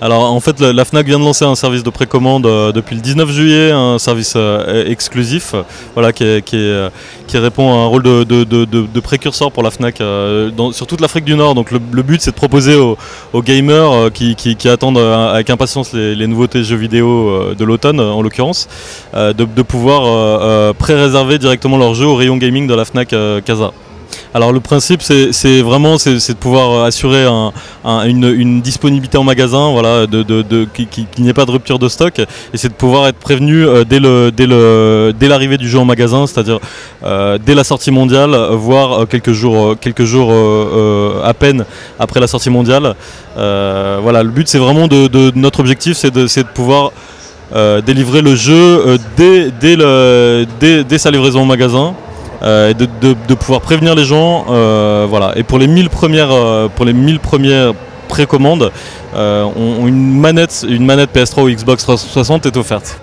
Alors en fait, la, Fnac vient de lancer un service de précommande euh, depuis le 19 juillet, un service euh, exclusif, voilà, qui, euh, qui répond à un rôle de, de- précurseur pour la Fnac sur toute l'Afrique du Nord. Donc le, but, c'est de proposer aux, gamers qui, qui- attendent avec impatience les, les nouveautés jeux vidéo de l'automne, en l'occurrence, de, pouvoir pré-réserver directement leurs jeux au rayon gaming de la Fnac Casa. Alors le principe c'est vraiment de pouvoir euh, assurer un- un- une, disponibilité en magasin, voilà, de, de- qui- qu'il n'y ait pas de rupture de stock, et c'est de pouvoir être prévenu euh, dès le dès le dès l'arrivée du jeu en magasin, c'est-à-dire euh, dès la sortie mondiale, voire quelques jours quelques jours à peine après la sortie mondiale. Voilà, le but c'est vraiment de, notre objectif c'est de de pouvoir délivrer le jeu dès, dès, le, dès, sa livraison au magasin et de, pouvoir prévenir les gens. euh, voilà. Et pour les 1000 premières, euh, pour les 1000 premières précommandes, euh, on- une, manette, une manette PS3 ou Xbox 360 est offerte.